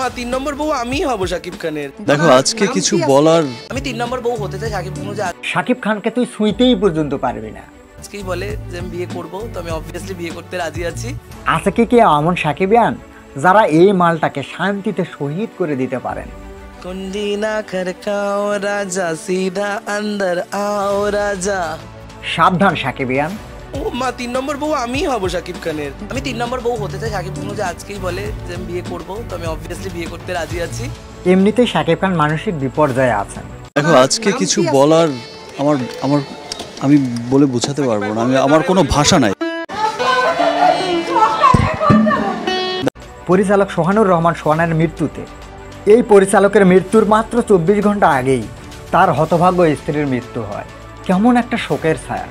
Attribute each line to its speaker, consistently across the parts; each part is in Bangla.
Speaker 1: মা তিন নম্বর বউ আমিই হব শাকিব খানের।
Speaker 2: দেখো আজকে কিছু বলার
Speaker 1: আমি তিন নম্বর বউ হতে চাই শাকিব খান যে
Speaker 3: সাকিব খানকে তুই ছুঁইতেই পর্যন্ত পারবি না।
Speaker 1: আজকেই বলে যে আমি বিয়ে করব তো আমি অবভিয়াসলি বিয়ে করতে রাজি আছি।
Speaker 3: আছে কি কি এমন সাকিবিয়ান যারা এই মালটাকে শান্তিতে শহীদ করে দিতে পারেন?
Speaker 1: কুন্ডি না খড়কাও রাজা সিধা আন্দর আও রাজা।
Speaker 3: সাবধান সাকিবিয়ান
Speaker 1: ও মা তিন নম্বর বউ আমিই হব শাকিব খানের। আমি তিন নম্বর বউ হতে চাই। শাকিব খান যে আজকেই বলে যে আমি বিয়ে করব তো আমি অবভিয়াসলি বিয়ে করতে রাজি আছি।
Speaker 3: এমনিতেই সাকিব খান মানসিক বিপর্যয়ে আছেন।
Speaker 2: দেখো আজকে কিছু বলার আমার আমার আমি বলে বোঝাতে পারব না। আমি আমার কোনো ভাষা নাই।
Speaker 3: পরিচালক সোহানুর রহমান সোহানের মৃত্যুতে। এই পরিচালকের মৃত্যুর মাত্র চব্বিশ ঘণ্টা আগেই তার হতভাগ্য স্ত্রীর মৃত্যু হয়। কেমন একটা শোকের ছায়া।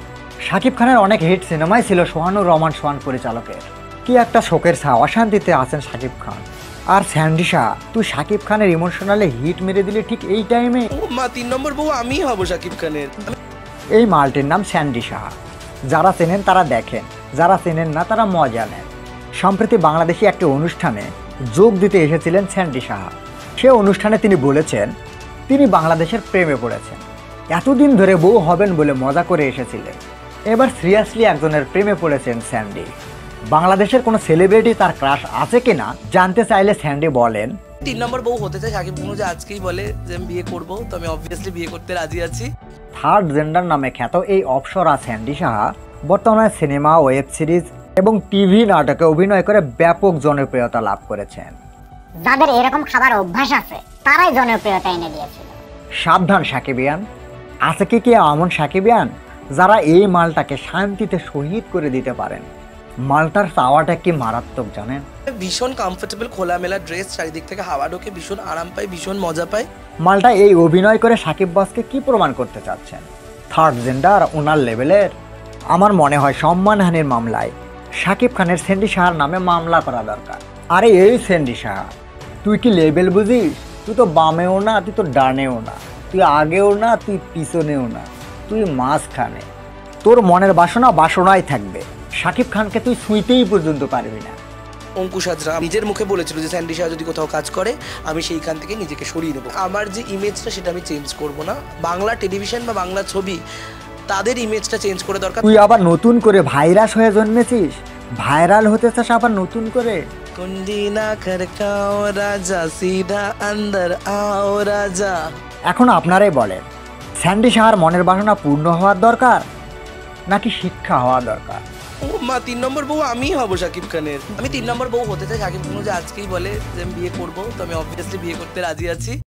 Speaker 3: শাকিব খানের অনেক হিট সিনেমাই ছিল সোহানুর রহমান সোহান পরিচালকের। কি একটা শোকের ছায়া অশান্তিতে আছেন শাকিব খান। আর স্যান্ডিসা তুই শাকিব খানের ইমোশনালে হিট মেরে দিলি ঠিক এই টাইমে
Speaker 1: ও মা তিন নম্বর বউ আমিই হব শাকিব খানের।
Speaker 3: এই মালটির নাম স্যান্ডি যারা চেনেন তারা দেখেন যারা চেনেন না তারা মজা নেন। সম্প্রতি বাংলাদেশি একটি অনুষ্ঠানে যোগ দিতে এসেছিলেন স্যান্ডি সাহা সে অনুষ্ঠানে তিনি বলেছেন তিনি বাংলাদেশের প্রেমে পড়েছেন। এতদিন ধরে বউ হবেন বলে মজা করে এসেছিলেন। এবার সিরিয়াসলি একজনের প্রেমে পড়েছেন স্যান্ডি। বাংলাদেশের কোনো সেলিব্রিটি তার ক্রাশ আছে কিনা জানতে চাইলে স্যান্ডি বলেন।
Speaker 1: তিন নম্বর বউ হতে চাই খান যে আজকেই বলে যে আমি বিয়ে করব তো আমি অবভিয়াসলি বিয়ে করতে রাজি আছি।
Speaker 3: থার্ড জেন্ডার নামে খ্যাত এই অপসরা স্যান্ডি সাহা বর্তমানে সিনেমা ওয়েব সিরিজ এবং টিভি নাটকে অভিনয় করে ব্যাপক জনপ্রিয়তা লাভ করেছেন।
Speaker 4: যাদের এরকম খাবার অভ্যাস আছে তারাই জনপ্রিয়তা এনে দিয়েছিল।
Speaker 3: সাবধান সাকিবিয়ান আছে কি কি এমন সাকিবিয়ান যারা এই মালটাকে শান্তিতে শহীদ করে দিতে পারেন। মালটার চাওয়াটা কি মারাত্মক জানেন?
Speaker 1: ভীষণ কমফোর্টেবল খোলামেলা ড্রেস চারিদিক থেকে হাওয়া ঢোকে ভীষণ আরাম পায় ভীষণ মজা পায়।
Speaker 3: মালটা এই অভিনয় করে সাকিব বসকে কি প্রমাণ করতে চাচ্ছেন? থার্ড জেন্ডার ওনার লেভেলের? আমার মনে হয় সম্মানহানির মামলায় সাকিব খানের সেন্ডি সাহার নামে মামলা করা দরকার। আরে এই সেন্ডি সাহা তুই কি লেভেল বুঝিস? তুই তো বামেও না তুই তো ডানেও না। তুই আগেও না তুই পিছনেও না। তুই মাঝখানে। তোর মনের বাসনা বাসনাই থাকবে। সাকিব খানকে তুই ছুঁইতেই পর্যন্ত পারবি না।
Speaker 1: অঙ্কুশ হাজরা নিজের মুখে বলেছিল যে স্যান্ডি শাহ যদি কোথাও কাজ করে আমি সেইখান থেকে নিজেকে সরিয়ে নেব। আমার যে ইমেজটা সেটা আমি চেঞ্জ করব না। বাংলা টেলিভিশন বা বাংলা ছবি তাদের ইমেজটা চেঞ্জ করে দরকার
Speaker 3: তুই আবার নতুন করে ভাইরাস হয়ে জন্মেছিস? ভাইরাল হতে চাস আবার নতুন করে? এখন আপনারাই বলেন স্যান্ডি সাহার মনের বাসনা পূর্ণ হওয়ার দরকার নাকি শিক্ষা হওয়া দরকার?
Speaker 1: ও মা, তিন নম্বর বউ আমিই হব শাকিব খানের। আমি তিন নম্বর বউ হতে চাই। শাকিব খান যে, আজকেই বলে যে, আমি বিয়ে করব। তো আমি অবভিয়াসলি বিয়ে করতে রাজি আছি।